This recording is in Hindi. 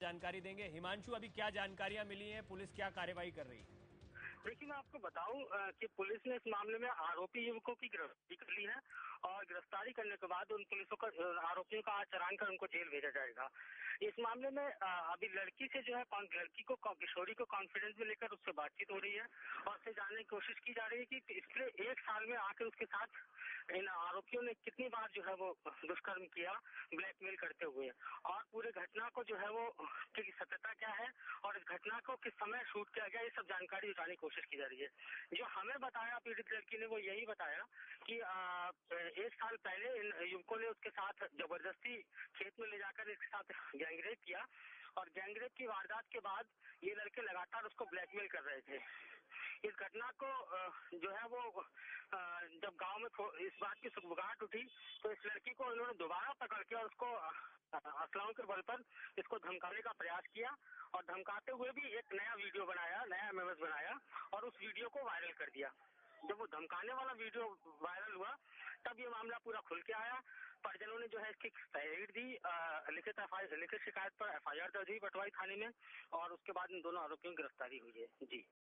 जानकारी देंगे। हिमांशु, अभी क्या जानकारियाँ मिली हैं? पुलिस क्या कार्रवाई कर रही? है देखिए, मैं आपको बताऊँ कि पुलिस ने इस मामले में आरोपी युवकों की गिरफ्तारी कर ली है और गिरफ्तारी करने के बाद उन पुलिसों का आरोपियों का आज चलान कर उनको जेल भेजा जाएगा। इस मामले में अभी लड़की से जो है लड़की को किशोरी को कॉन्फिडेंस में लेकर उससे बातचीत हो रही है और उससे जानने की कोशिश की जा रही है कि पिछले एक साल में आकर उसके साथ इन आरोपियों ने कितनी बार जो है वो दुष्कर्म किया ब्लैकमेल करते हुए। और पूरे घटना को जो है वो की सत्यता क्या है और इस घटना को किस समय शूट किया गया ये सब जानकारी जुटाने की कोशिश की जा रही है। जो हमें बताया पीड़ित लड़की ने वो यही बताया कि आ, एक साल पहले इन युवकों ने उसके साथ ज़बरदस्ती खेत में ले जाकर इसके साथ गैंगरेप किया और गैंगरेप की वारदात के बाद ये लड़के लगातार उसको ब्लैकमेल कर रहे थे। इस घटना को जो है वो जब गाँव में इस बात की सुखबुगाहट उठी तो इस लड़की को इन्होंने दोबारा पकड़ के और उसको असलाओं के बल पर इसको धमकाने का प्रयास किया और धमकाते हुए भी एक नया वीडियो बनाया, नया एमएमएस बनाया और उस वीडियो को वायरल कर दिया। जब वो धमकाने वाला वीडियो वायरल हुआ, तब ये मामला पूरा खुल के आया। परिजनों ने जो है इसकी तहरीर दी लिखित लिखित शिकायत पर एफ़ आई आर दर्ज हुई पटवारी थाने में और उसके बाद इन दोनों आरोपियों की गिरफ्तारी हुई है। जी।